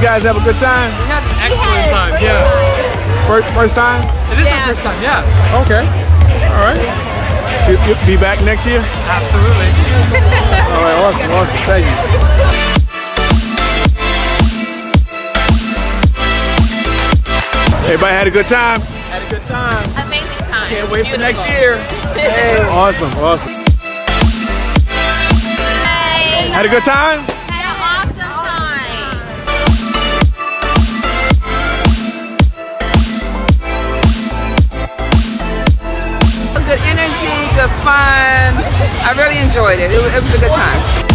guys have a good time? We had an excellent time, yes. First, first time? It is our first time, yeah. Okay. All right. You, you be back next year? Absolutely. All right, awesome, awesome. Thank you. Everybody had a good time? Had a good time. Amazing time. Can't wait for next year. hey. Awesome, awesome. Hey. Had a good time? Fun. I really enjoyed it. It was, it was a good time.